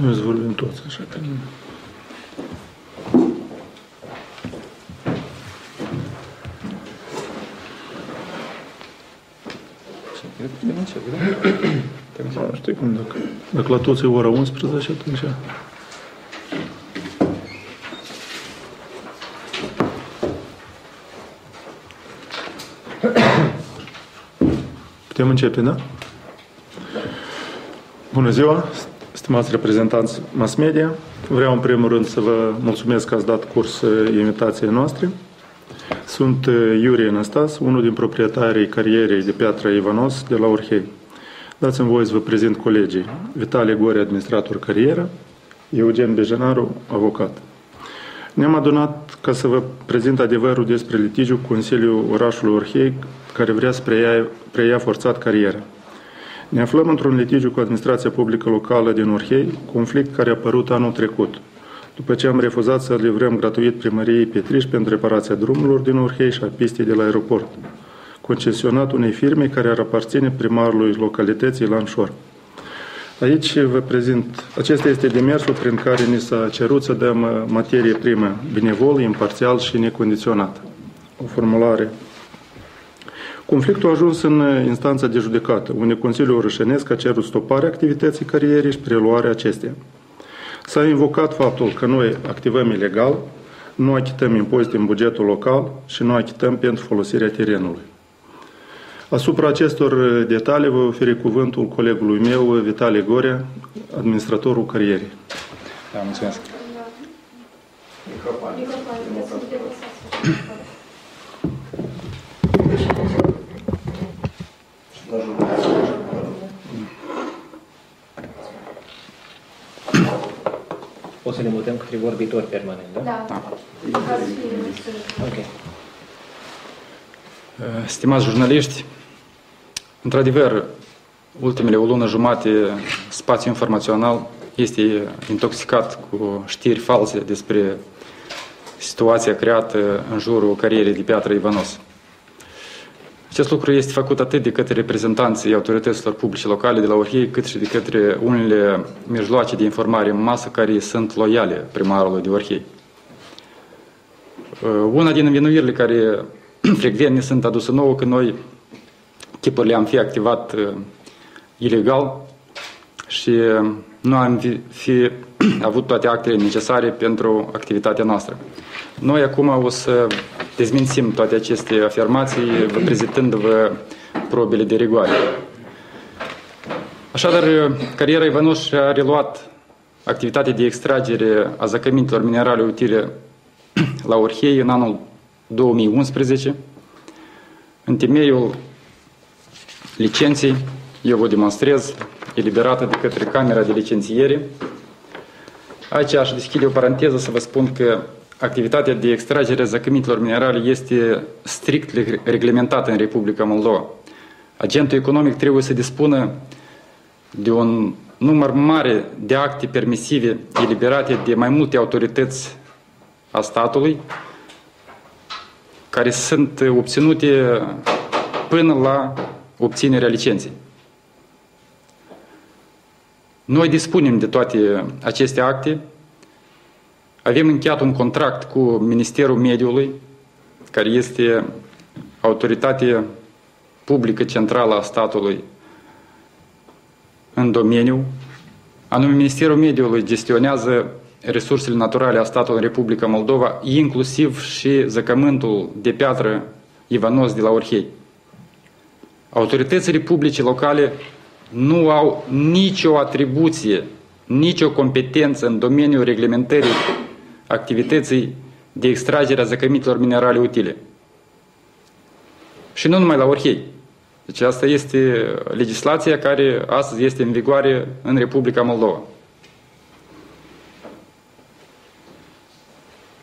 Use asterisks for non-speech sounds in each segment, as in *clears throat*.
Noi să vorbim toți așa că... Putem începe, da? Putem începe. Nu știu cum, dacă, dacă la toți e ora 11, atunci... Putem începe, da? Bună ziua, stimați reprezentanți mass media. Vreau în primul rând să vă mulțumesc că ați dat curs uh, invitației noastre. Sunt uh, Iurie Anastas, unul din proprietarii carierei de Piatra Ivanos de la Orhei. Dați-mi voie să vă prezint colegii. Vitalie Gore, administrator carieră, Eugen Bejenaru, avocat. Ne-am adunat ca să vă prezint adevărul despre litigiul cu Consiliul orașului Orhei, care vrea să preia, preia forțat cariera. Ne aflăm într-un litigiu cu administrația publică locală din Orhei, conflict care a apărut anul trecut, după ce am refuzat să livrăm gratuit primăriei Petriș pentru reparația drumurilor din Orhei și a pistei de la aeroport, concesionat unei firme care ar aparține primarului localității Lanșor. Aici vă prezint, acesta este demersul prin care ni s-a cerut să dăm uh, materie primă benevol, imparțial și necondiționat. O formulare Conflictul a ajuns în uh, instanța de judecată, unde Consiliul Orășenesc a cerut stoparea activității carierii și preluarea acesteia. S-a invocat faptul că noi activăm ilegal, nu achităm impozite în bugetul local și nu achităm pentru folosirea terenului. Asupra acestor uh, detalii vă oferi cuvântul colegului meu, Vitalie Gorea, administratorul carierei. Da, mulțumesc. O să ne mutăm către vorbitor permanent, da? Da. Da. Ok. Uh, Stimați jurnaliști, într-adevăr, ultimele o lună jumate, spațiul informațional este intoxicat cu știri false despre situația creată în jurul carierei de Piatra Ivanos. Acest lucru este făcut atât de către reprezentanții autorităților publice locale de la Orhei, cât și de către unele mijloace de informare în masă care sunt loiale primarului de Orhei. Una din învinuirile care *clears throat* frecvent ne sunt aduse nouă că noi chipurile am fi activat uh, ilegal și uh, nu am fi, fi *clears throat* avut toate actele necesare pentru activitatea noastră. Noi acum o să dezmințim toate aceste afirmații, vă prezentându-vă probele de rigoare. Așadar, cariera Ivanos și-a reluat activitatea de extragere a zăcămintelor minerale utile la Orhei în anul 2011, în temeiul licenței, eu vă demonstrez, eliberată de către Camera de Licențiere. Aici aș deschide o paranteză să vă spun că activitatea de extragere a zăcămintelor minerale este strict reglementată în Republica Moldova. Agentul economic trebuie să dispună de un număr mare de acte permisive eliberate de mai multe autorități a statului, care sunt obținute până la obținerea licenței. Noi dispunem de toate aceste acte, avem încheiat un contract cu Ministerul Mediului, care este autoritatea publică centrală a statului în domeniu, anume Ministerul Mediului gestionează resursele naturale a statului Republica Moldova, inclusiv și zăcământul de piatră Ivanos de la Orhei. Autoritățile publice locale nu au nicio atribuție, nicio competență în domeniul reglementării activității de extragere a zăcămintelor minerale utile. Și nu numai la Orhei. Deci asta este legislația care astăzi este în vigoare în Republica Moldova.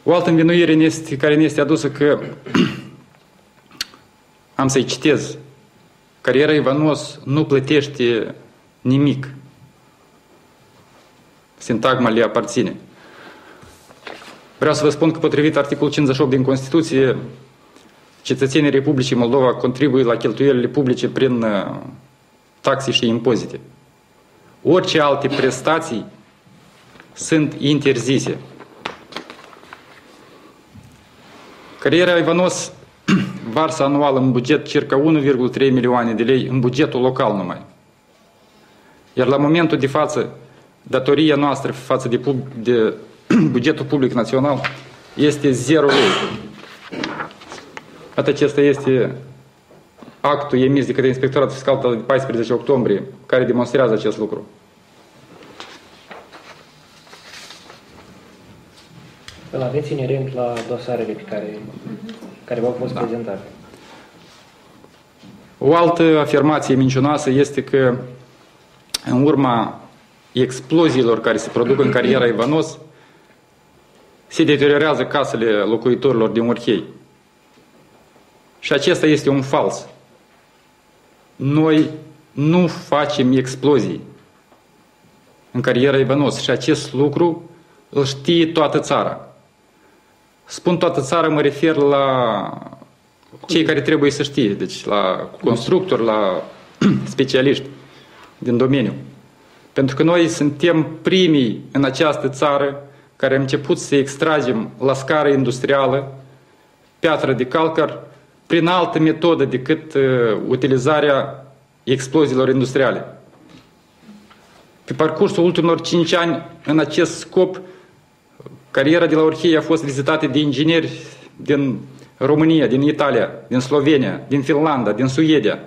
O altă învinuire este, care ne este adusă că *clears throat* am să-i citez. Cariera Ivanos nu plătește nimic. Sintagma le aparține. Vreau să vă spun că potrivit articolul 58 din Constituție, cetățenii Republicii Moldova contribuie la cheltuielile publice prin uh, taxe și impozite. Orice alte prestații sunt interzise. Cariera Ivanos *clears throat* varsă anual în buget circa 1,3 milioane de lei în bugetul local numai. Iar la momentul de față, datoria noastră față de, pub, de *clears throat* bugetul public național este 0 lei. Atât acesta este actul emis de către Inspectoratul Fiscal de 14 octombrie, care demonstrează acest lucru. Îl aveți inerent la dosarele pe care, care v-au fost da. prezentate. O altă afirmație mincinoasă este că în urma exploziilor care se produc în cariera Ivanos, se deteriorează casele locuitorilor din Urchei. Și acesta este un fals. Noi nu facem explozii în cariera Ivanos și acest lucru îl știe toată țara. Spun toată țara, mă refer la cei care trebuie să știe, deci la constructori, la *clears throat* specialiști din domeniu. Pentru că noi suntem primii în această țară care am început să extragem la scară industrială piatră de calcar prin altă metodă decât uh, utilizarea exploziilor industriale. Pe parcursul ultimilor 5 ani, în acest scop, cariera de la Orhei a fost vizitată de ingineri din România, din Italia, din Slovenia, din Finlanda, din Suedia,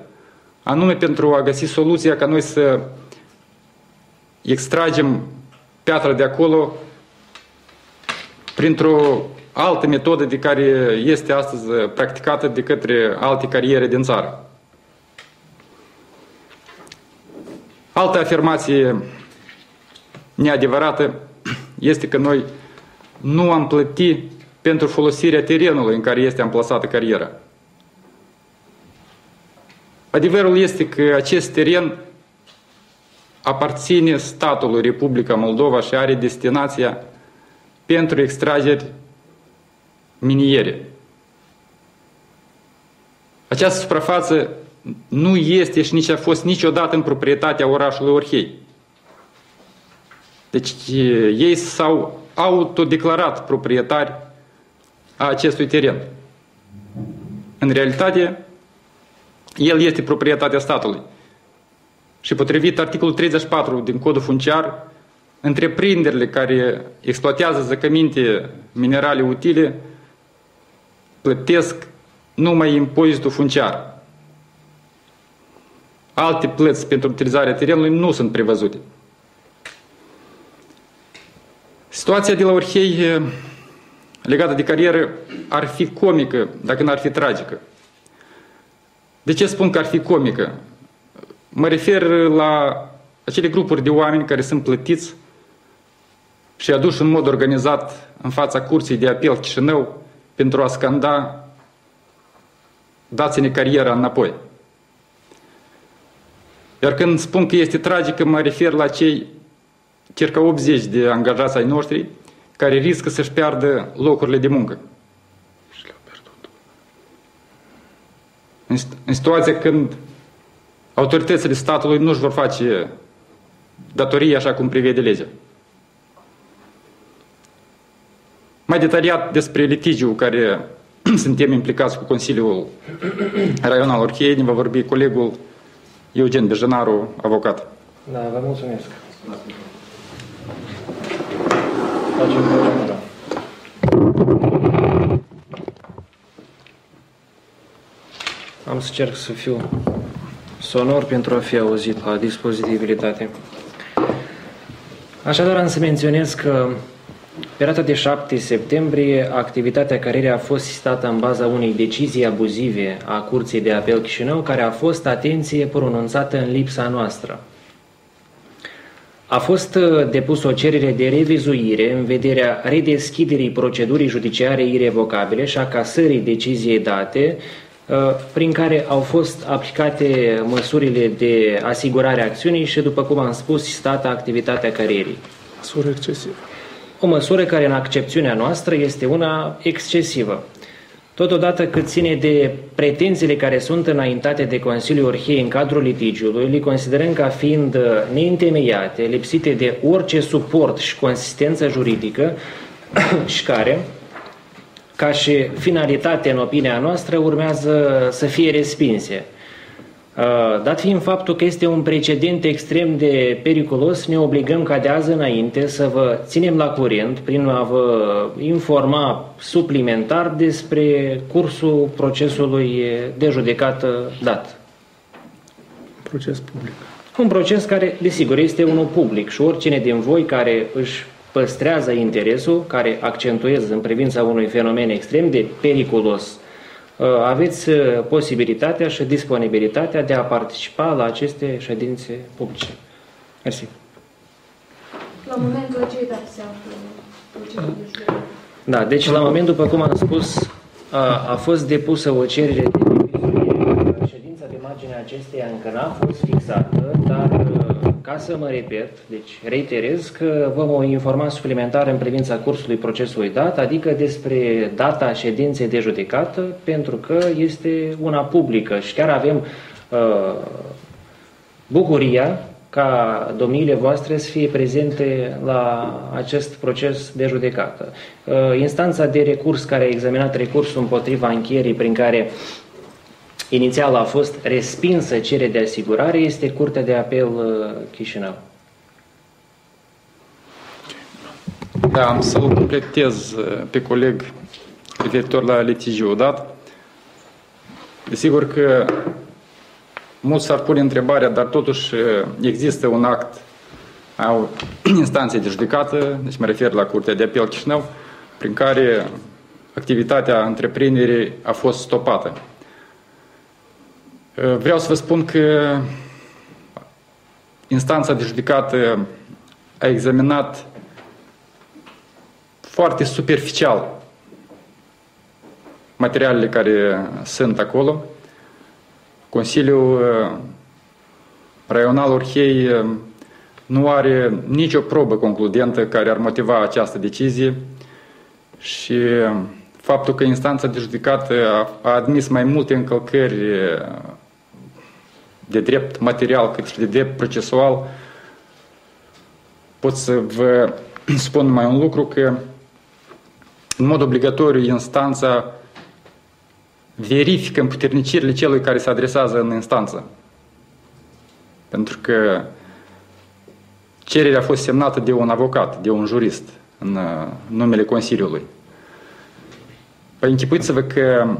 anume pentru a găsi soluția ca noi să extragem piatra de acolo printr-o altă metodă de care este astăzi practicată de către alte cariere din țară. Altă afirmație neadevărată este că noi nu am plătit pentru folosirea terenului în care este amplasată cariera. Adevărul este că acest teren aparține statului Republica Moldova și are destinația pentru extrageri miniere. Această suprafață nu este și nici a fost niciodată în proprietatea orașului Orhei. Deci ei s-au autodeclarat proprietari a acestui teren. În realitate, el este proprietatea statului. Și potrivit articolul 34 din codul funciar, întreprinderile care exploatează zăcăminte minerale utile plătesc numai impozitul funciar. Alte plăți pentru utilizarea terenului nu sunt prevăzute. Situația de la Orhei legată de carieră ar fi comică, dacă n-ar fi tragică. De ce spun că ar fi comică? Mă refer la acele grupuri de oameni care sunt plătiți și aduși în mod organizat în fața curții de apel Chișinău pentru a scanda dați-ne cariera înapoi. Iar când spun că este tragică, mă refer la cei circa 80 de angajați ai noștri care riscă să-și piardă locurile de muncă. Și le-au pierdut. În, în situația când autoritățile statului nu își vor face datorii așa cum prevede legea. Mai detaliat despre litigiul care *clears throat* suntem implicați cu Consiliul Raional Orchei, ne va vorbi colegul Eugen Bejanaru, avocat. Da, vă mulțumesc. Facem, facem, da. Am să cerc să fiu sonor pentru a fi auzit la dispozitibilitate. Așadar, am să menționez că pe data de 7 septembrie, activitatea carierei a fost sistată în baza unei decizii abuzive a Curții de Apel Chișinău, care a fost, atenție, pronunțată în lipsa noastră. A fost uh, depusă o cerere de revizuire în vederea redeschiderii procedurii judiciare irrevocabile și a casării deciziei date, uh, prin care au fost aplicate măsurile de asigurare a acțiunii și, după cum am spus, stată activitatea carierii. Măsură excesivă. O măsură care, în accepțiunea noastră, este una excesivă. Totodată cât ține de pretențiile care sunt înaintate de Consiliul Orhiei în cadrul litigiului, le considerăm ca fiind uh, neîntemeiate, lipsite de orice suport și consistență juridică *coughs* și care, ca și finalitate în opinia noastră, urmează să fie respinse. Uh, dat fiind faptul că este un precedent extrem de periculos, ne obligăm ca de azi înainte să vă ținem la curent prin a vă informa suplimentar despre cursul procesului de judecată dat. Proces public. Un proces care, desigur, este unul public și oricine din voi care își păstrează interesul, care accentuez în privința unui fenomen extrem de periculos Uh, aveți uh, posibilitatea și disponibilitatea de a participa la aceste ședințe publice. Mersi. La momentul ce dată se află Da, deci la moment, după cum am spus, a, a fost depusă o cerere de revizuire. Ședința de margine acesteia încă n-a fost fixată, dar ca să mă repet, deci reiterez că vă vom informa suplimentar în privința cursului procesului dat, adică despre data ședinței de judecată, pentru că este una publică și chiar avem uh, bucuria ca domniile voastre să fie prezente la acest proces de judecată. Uh, instanța de recurs care a examinat recursul împotriva încheierii prin care inițial a fost respinsă cere de asigurare este Curtea de Apel uh, Chișinău. Da, am să-l completez uh, pe coleg referitor la litigiul dat. Desigur că mulți s-ar pune întrebarea, dar totuși uh, există un act a *clears throat* instanței de judecată, deci mă refer la Curtea de Apel Chișinău, prin care activitatea întreprinderii a fost stopată. Uh, vreau să vă spun că instanța de judecată a examinat foarte superficial materialele care sunt acolo. Consiliul uh, Raional Orhei uh, nu are nicio probă concludentă care ar motiva această decizie și faptul că instanța de judecată a admis mai multe încălcări de drept material cât și de drept procesual, pot să vă *clears throat* spun mai un lucru că în mod obligatoriu instanța verifică împuternicirile celui care se adresează în instanță. Pentru că cererea a fost semnată de un avocat, de un jurist, în uh, numele Consiliului. Păi închipuiți-vă că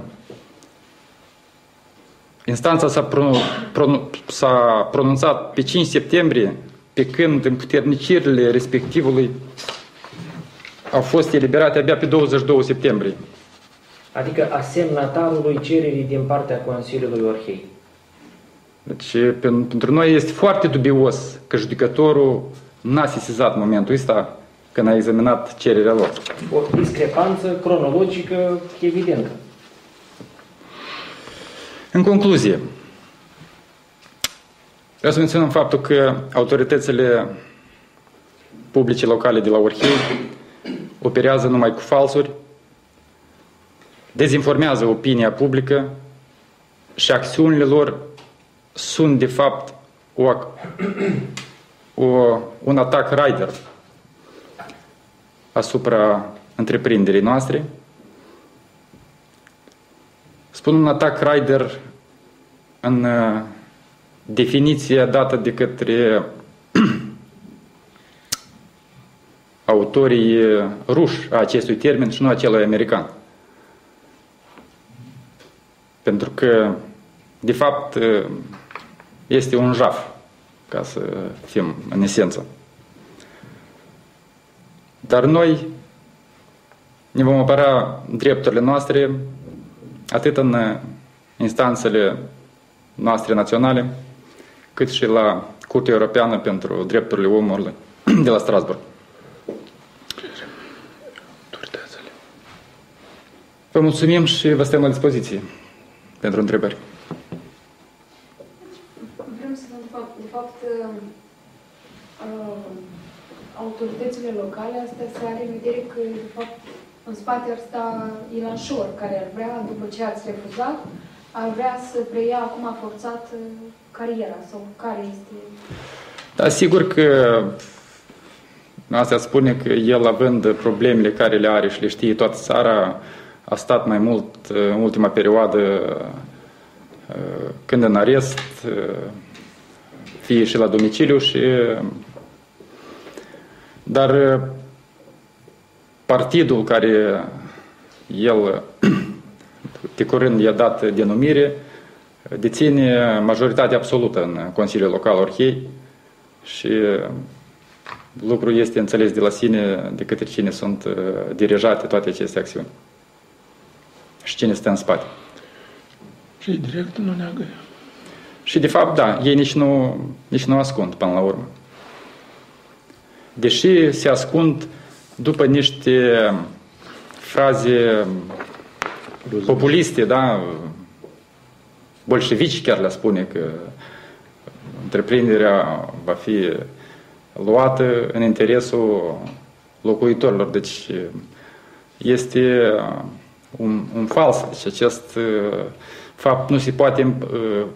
Instanța s-a, pronun, pronun, pronunțat pe 5 septembrie, pe când împuternicirile respectivului au fost eliberate abia pe 22 septembrie. Adică a semnatarului cererii din partea Consiliului Orhei. Deci pentru noi este foarte dubios că judecătorul n-a sesizat momentul ăsta când a examinat cererea lor. O discrepanță cronologică evidentă. În concluzie, vreau să menționăm faptul că autoritățile publice locale de la Orhei operează numai cu falsuri, dezinformează opinia publică și acțiunile lor sunt de fapt o, o, un atac rider asupra întreprinderii noastre, Spun un atac rider în uh, definiția dată de către *clears throat* autorii uh, ruși a acestui termen și nu acelui american. Pentru că, de fapt, uh, este un jaf, ca să fim în esență. Dar noi ne vom apăra drepturile noastre atât în instanțele noastre naționale, cât și la Curtea Europeană pentru Drepturile Omului *clears throat* de la Strasburg. Vă mulțumim și vă stăm la dispoziție pentru întrebări. Vrem să vă întreb, de fapt, uh, autoritățile locale, astea se are în vedere că, de fapt, în spate ar sta Ilan Șor, care ar vrea, după ce ați refuzat, ar vrea să preia acum forțat uh, cariera sau care este... Da, sigur că asta spune că el, având problemele care le are și le știe toată țara, a stat mai mult în ultima perioadă când în arest, fie și la domiciliu și dar partidul care el *clears throat* de curând i-a dat denumire deține majoritatea absolută în Consiliul Local Orhei și lucrul este înțeles de la sine de către cine sunt dirijate toate aceste acțiuni și cine stă în spate. Și direct nu neagă. Și de fapt, da, ei nici nu, nici nu ascund până la urmă. Deși se ascund după niște fraze populiste, da, bolșevici chiar le spune că întreprinderea va fi luată în interesul locuitorilor. Deci este un, un fals. Deci acest uh, fapt nu se poate uh,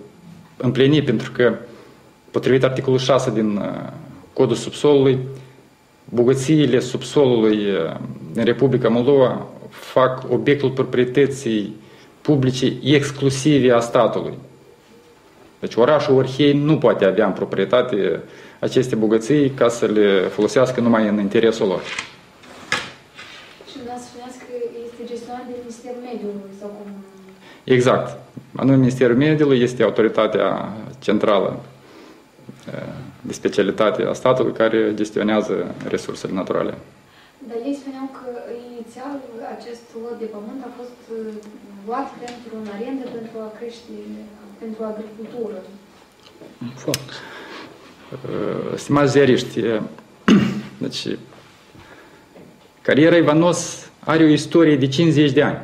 împlini pentru că potrivit articolul 6 din uh, codul subsolului, bogățiile subsolului în Republica Moldova fac obiectul proprietății publice exclusive a statului. Deci orașul Orhei nu poate avea în proprietate aceste bogății ca să le folosească numai în interesul lor. Exact. Anume, Ministerul Mediului este autoritatea centrală de specialitate a statului care gestionează resursele naturale. Dar ei spuneau că inițial acest lot de pământ a fost luat pentru un arendă pentru a crește, pentru agricultură. Foarte. Stimați ziariști, *clears throat* deci, cariera Ivanos are o istorie de 50 de ani.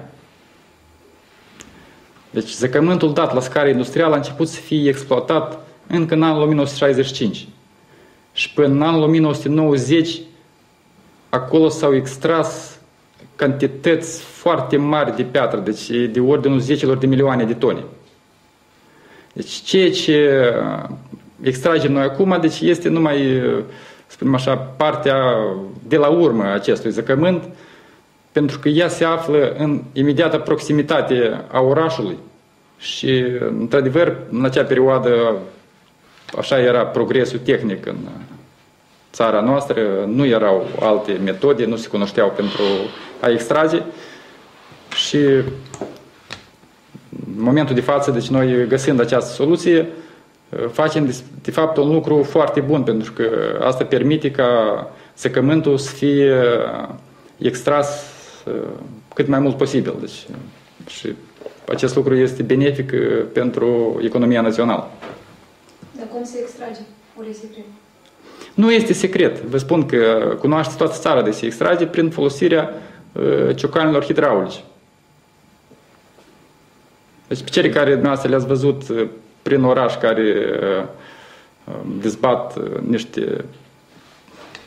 Deci zăcământul dat la scară industrială a început să fie exploatat încă în anul 1965. Și până în anul 1990 acolo s-au extras cantități foarte mari de piatră, deci de ordinul zecilor de milioane de tone. Deci ceea ce extragem noi acum, deci este numai, spunem așa, partea de la urmă a acestui zăcământ, pentru că ea se află în imediată proximitate a orașului și, într-adevăr, în acea perioadă așa era progresul tehnic în țara noastră, nu erau alte metode, nu se cunoșteau pentru a extrage și în momentul de față, deci noi găsind această soluție, facem de fapt un lucru foarte bun, pentru că asta permite ca secământul să fie extras cât mai mult posibil. Deci, și acest lucru este benefic pentru economia națională. Dar cum se extrage? Ori secret? Nu este secret. Vă spun că cunoaște toată țara de se extrage prin folosirea uh, ciocanelor hidraulice. Deci pe cele care dumneavoastră le-ați văzut prin oraș care uh, dezbat uh, niște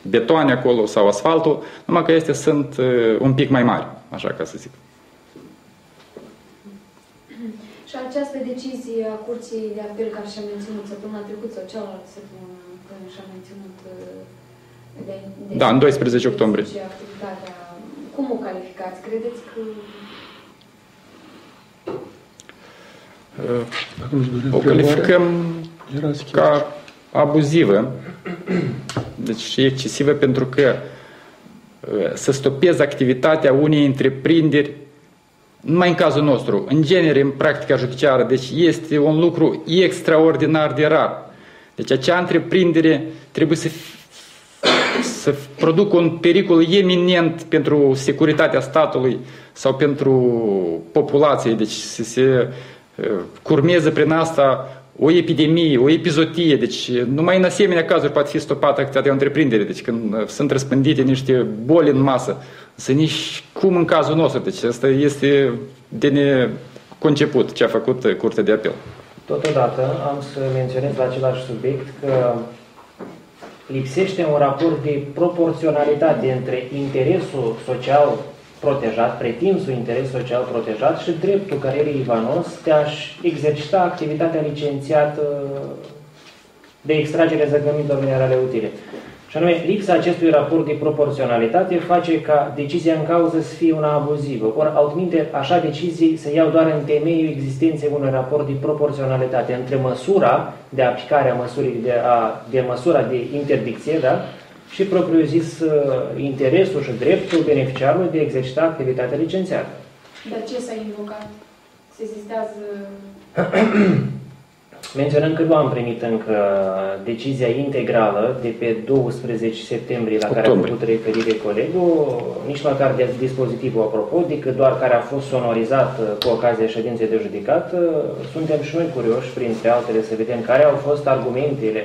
betoane acolo sau asfaltul, numai că este sunt uh, un pic mai mari, așa ca să zic. Și această decizie a Curții de Apel care și-a menținut săptămâna trecută sau cealaltă săptămână când și-a menținut uh, de, de da, în 12 octombrie. Activitatea, cum o calificați? Credeți că o calificăm ca abuzivă, deci și excesivă pentru că să stopeze activitatea unei întreprinderi, numai în cazul nostru, în genere, în practica judiciară. Deci este un lucru extraordinar de rar. Deci acea întreprindere trebuie să, să producă un pericol eminent pentru securitatea statului sau pentru populație. Deci să se curmeze prin asta o epidemie, o epizotie, deci numai în asemenea cazuri poate fi stopată activitatea întreprindere, deci când sunt răspândite niște boli în masă, să nici cum în cazul nostru, deci asta este de neconceput ce a făcut Curtea de Apel. Totodată am să menționez la același subiect că lipsește un raport de proporționalitate între interesul social protejat, pretinsul interes social protejat și dreptul carierei Ivanos de a-și exercita activitatea licențiată de extragere zăcămintelor minerale utile. Și anume, lipsa acestui raport de proporționalitate face ca decizia în cauză să fie una abuzivă. Ori, altminte, așa decizii se iau doar în temeiul existenței unui raport de proporționalitate între măsura de aplicare a măsurii, de, a, de măsura de interdicție, da? și propriu-zis uh, interesul și dreptul beneficiarului de a exercita activitatea licențiată. Dar ce s-a invocat? Se existează... *clears throat* Menționăm că nu am primit încă decizia integrală de pe 12 septembrie la Octombrie. care a făcut referire colegul, nici măcar de dispozitivul apropo, decât doar care a fost sonorizat uh, cu ocazia ședinței de judicat. Uh, suntem și noi curioși, printre altele, să vedem care au fost argumentele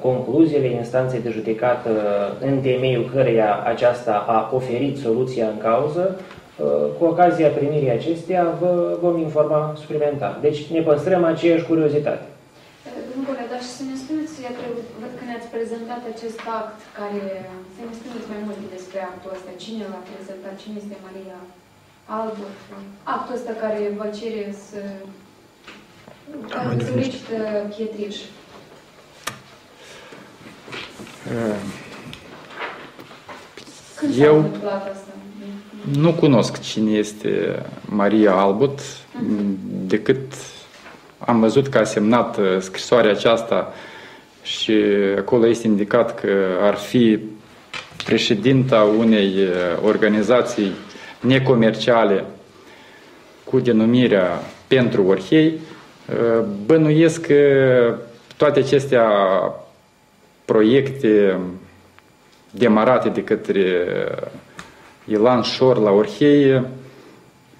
concluziile instanței de judecată în temeiul căreia aceasta a oferit soluția în cauză, cu ocazia primirii acesteia vă vom informa suplimentar. Deci ne păstrăm aceeași curiozitate. Domnule, dar și să ne spuneți, văd că ne-ați prezentat acest act care, să ne spuneți mai multe despre actul ăsta, cine l-a prezentat, cine este Maria Albu, actul ăsta care vă cere să, care solicită Pietriș. Eu nu cunosc cine este Maria Albut, decât am văzut că a semnat uh, scrisoarea aceasta și acolo este indicat că ar fi președinta unei uh, organizații necomerciale cu denumirea Pentru Orhei. Uh, bănuiesc că toate acestea proiecte demarate de către Ilan Șor la Orhei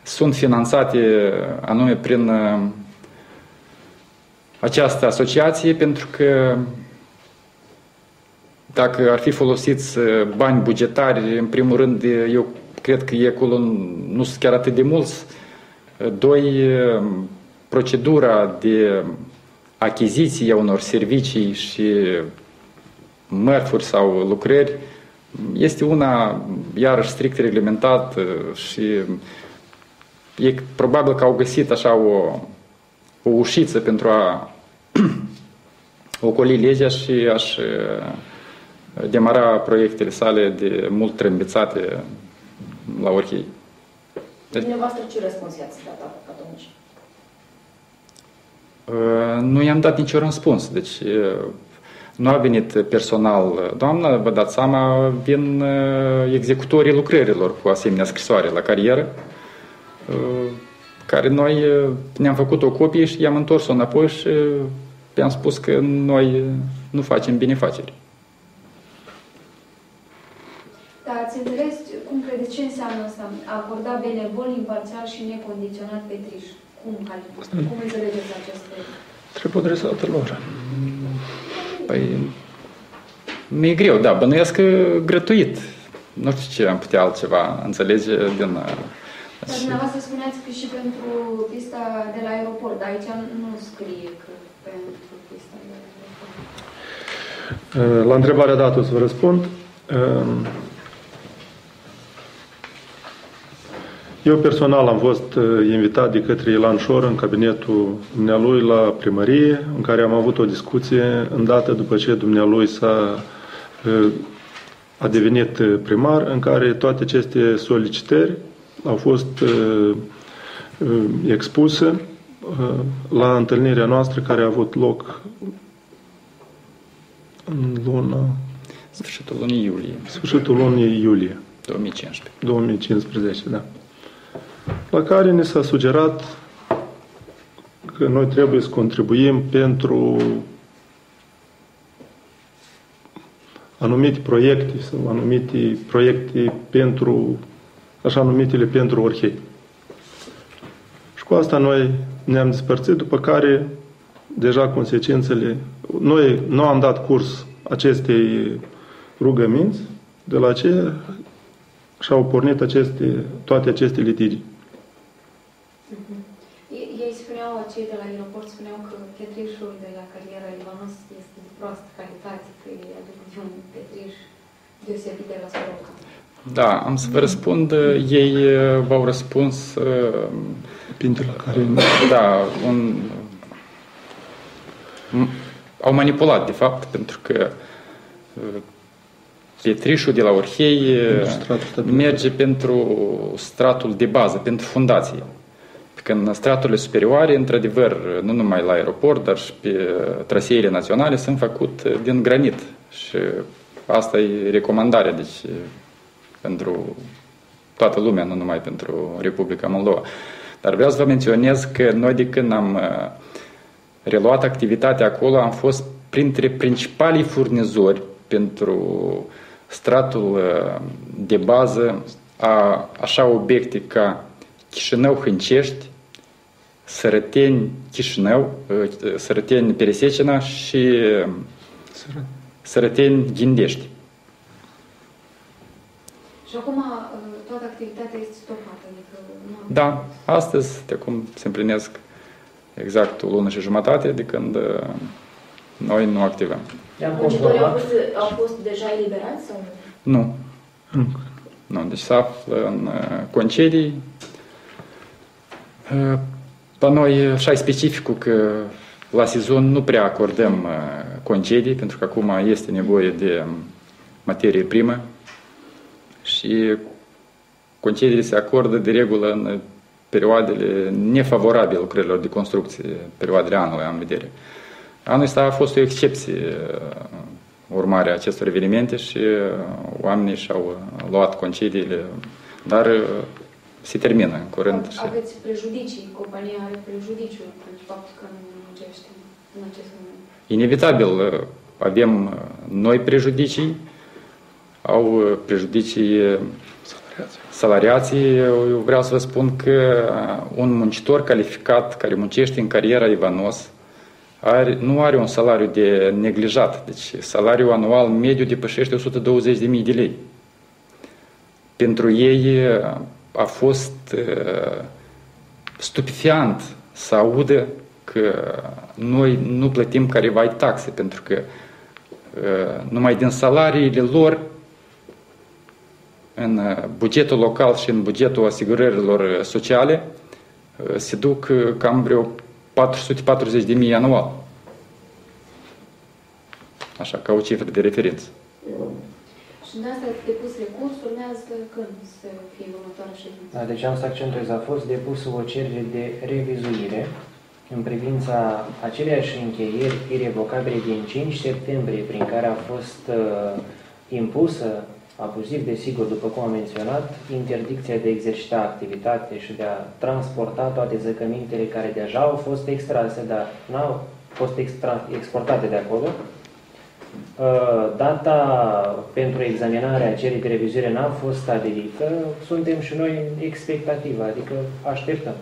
sunt finanțate anume prin uh, această asociație pentru că dacă ar fi folosiți uh, bani bugetari, în primul rând, eu cred că e acolo nu sunt chiar atât de mulți. Doi, uh, procedura de achiziție a unor servicii și mărfuri sau lucrări este una iarăși strict reglementat și e probabil că au găsit așa o, o ușiță pentru a *clears throat* ocoli legea și aș demara proiectele sale de mult trâmbițate la orchei. Deci, Dumneavoastră ce răspuns i-ați dat atunci? Nu i-am dat niciun răspuns. Deci nu a venit personal. Doamna, vă dați seama, vin uh, executorii lucrărilor cu asemenea scrisoare la carieră, uh, care noi uh, ne-am făcut o copie și i-am întors-o înapoi și i-am spus că noi nu facem binefaceri. Da, ați înțeles cum credeți ce înseamnă asta? A acorda benevol, imparțial și necondiționat pe triș. Cum, cum înțelegeți aceste... Trebuie adresată lor. Păi, mi-e greu, da, bănuiesc că grătuit. Nu știu ce am putea altceva înțelege din... Uh, dar dumneavoastră spuneați că și pentru pista de la aeroport, dar aici nu scrie că pentru pista de la aeroport. Uh, la întrebarea dată o să vă răspund. Um, eu personal am fost uh, invitat de către Ilan Șor în cabinetul dumnealui la primărie, în care am avut o discuție îndată după ce dumnealui s-a uh, a devenit uh, primar, în care toate aceste solicitări au fost expuse la întâlnirea noastră care a avut loc în luna... Sfârșitul lunii iulie. Sfârșitul lunii iulie. 2015. 2015, da. La care ne s-a sugerat că noi trebuie să contribuim pentru anumite proiecte sau anumite proiecte pentru, așa numitele pentru orhei. Și cu asta noi ne-am despărțit, după care deja consecințele, noi nu am dat curs acestei rugăminți, de la ce și-au pornit aceste, toate aceste litigii. Ei spuneau, cei de la aeroport spuneau că petrișul de la cariera Ivanos este de proastă calitate, că e aduc de un petriș deosebit de la Soroca. Da, am să vă răspund. Ei uh, v-au răspuns... uh, Pinte la care... Da, un... m- Au manipulat, de fapt, pentru că uh, Pietrișul de la Orhei uh, stratul stabil. merge pentru stratul de bază, pentru fundație. Pe Când în straturile superioare, într-adevăr, nu numai la aeroport, dar și pe traseele naționale sunt făcut din granit. Și asta e recomandarea, deci pentru toată lumea, nu numai pentru Republica Moldova. Dar vreau să vă menționez că noi de când am uh, reluat activitatea acolo, am fost printre principalii furnizori pentru stratul uh, de bază a așa obiecte ca Chișinău-Hâncești, Sărăteni Chișinău, uh, Sărăteni Peresecina și uh, Sărăteni Ghindești. Și acum uh, toată activitatea este stopată, adică nu am... Da, astăzi, de acum se împlinesc exact o lună și jumătate de când uh, noi nu activăm. Ne-am Muncitorii au conformat. fost, au fost deja eliberați sau nu? Nu. Nu, deci se află în uh, concedii. Uh, La noi așa e specificul că la sezon nu prea acordăm uh, concedii, pentru că acum este nevoie de um, materie primă și concediile se acordă de regulă în perioadele nefavorabile lucrărilor de construcție, perioadele anului am în vedere. Anul ăsta a fost o excepție uh, urmare a acestor evenimente și uh, oamenii și-au uh, luat concediile, dar uh, se termină în curând. Și... Aveți prejudicii, compania are prejudiciu pentru faptul că nu muncește în acest moment. Inevitabil uh, avem uh, noi prejudicii, au uh, prejudicii uh, salariații. Eu vreau să vă spun că uh, un muncitor calificat care muncește în cariera Ivanos are, nu are un salariu de neglijat. Deci salariul anual mediu depășește 120.000 de lei. Pentru ei uh, a fost uh, stupefiant să audă că noi nu plătim careva taxe, pentru că uh, numai din salariile lor în uh, bugetul local și în bugetul asigurărilor sociale uh, se duc uh, cam vreo 440 de mii anual. Așa, ca o cifră de referință. Și dumneavoastră ați depus recurs, urmează când să fie următoarea ședință? Da, deci am să accentuez, a fost depusă o cerere de revizuire în privința aceleași încheieri irrevocabile din 5 septembrie, prin care a fost uh, impusă, abuziv desigur, după cum am menționat, interdicția de a exercita activitate și de a transporta toate zăcămintele care deja au fost extrase, dar n-au fost extra, exportate de acolo. Uh, Data pentru examinarea cererii de revizuire n-a fost stabilită, suntem și noi în expectativă, adică așteptăm.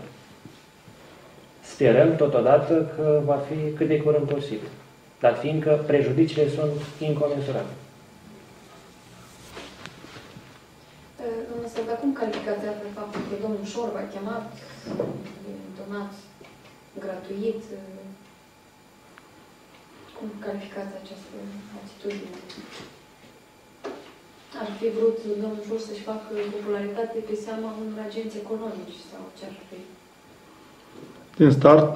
Sperăm totodată că va fi cât de curând posibil, dar fiindcă prejudiciile sunt incomensurate. Uh, Însă, dar cum calificați pe faptul că domnul Șor v-a chemat, e donat gratuit? uh, Cum calificați această atitudine? Ar fi vrut domnul Șor să-și facă popularitate pe seama unor agenți economici sau ce ar fi? Din start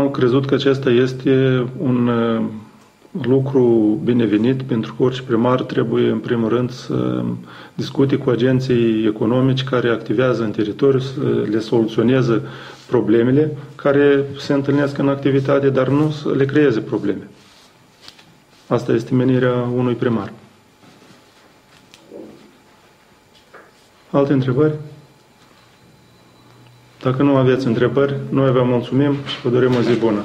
am crezut că acesta este un uh, lucru binevenit pentru că orice primar trebuie în primul rând să discute cu agenții economici care activează în teritoriu, să le soluționeze problemele care se întâlnesc în activitate, dar nu să le creeze probleme. Asta este menirea unui primar. Alte întrebări? Dacă nu aveți întrebări, noi vă mulțumim și vă dorim o zi bună.